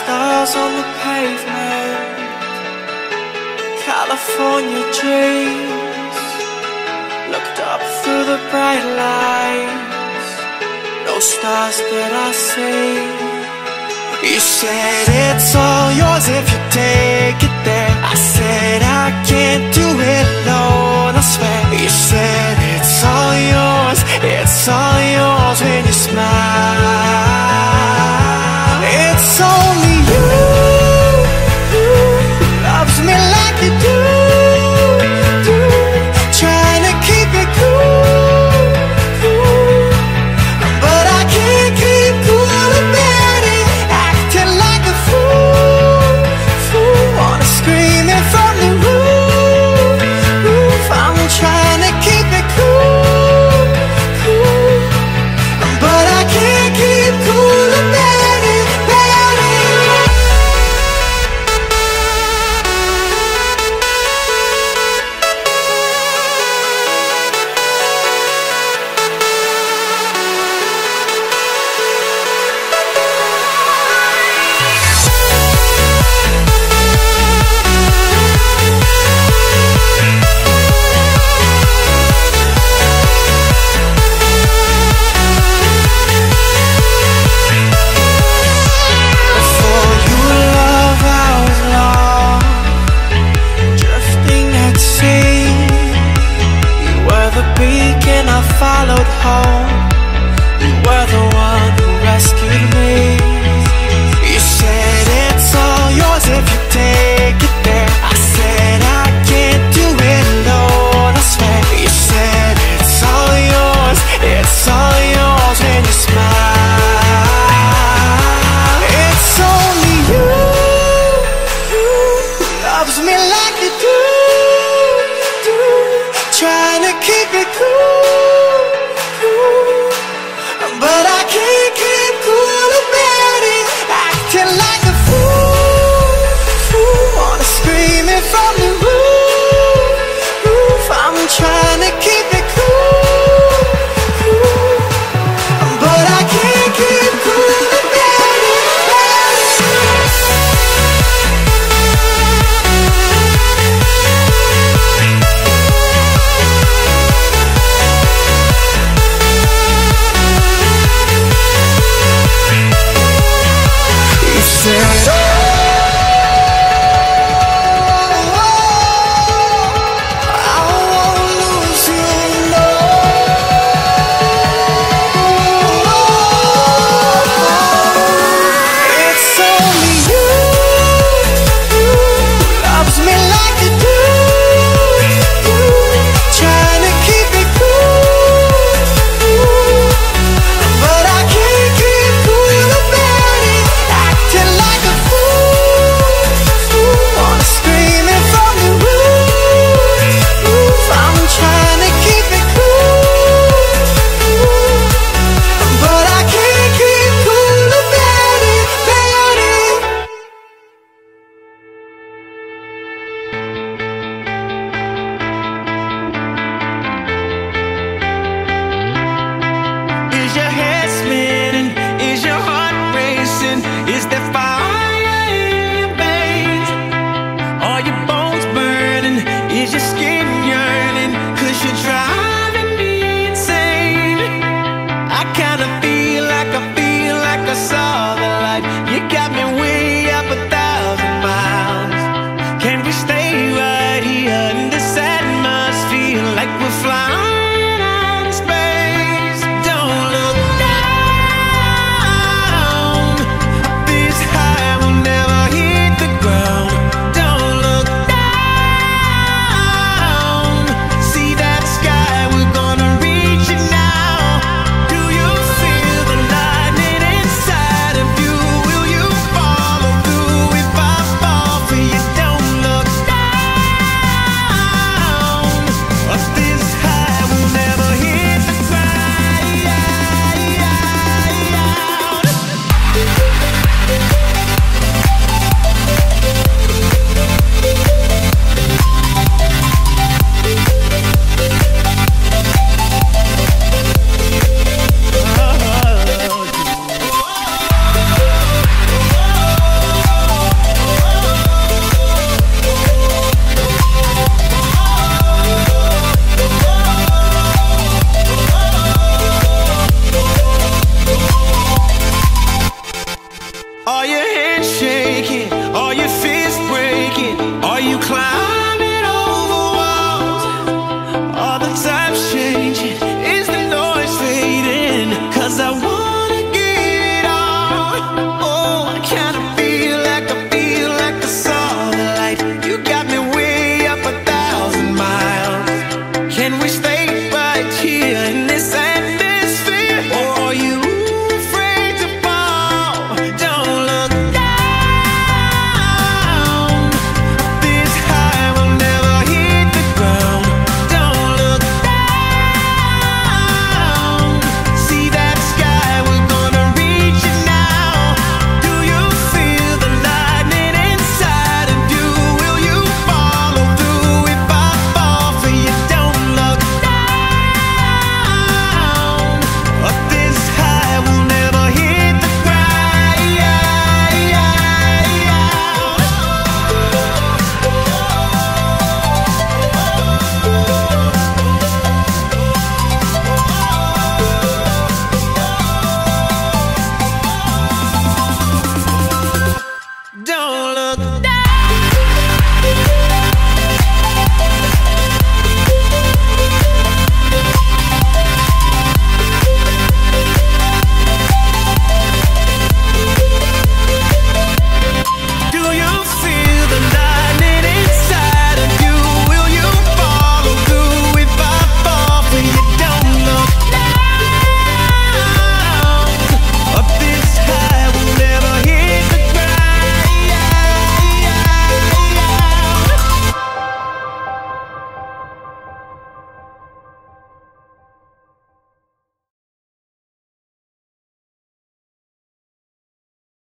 stars on the pavement. California dreams Looked up through the bright lights. No stars that I see. You said it's all yours if you take it there. I said I can't do it alone, I swear. You said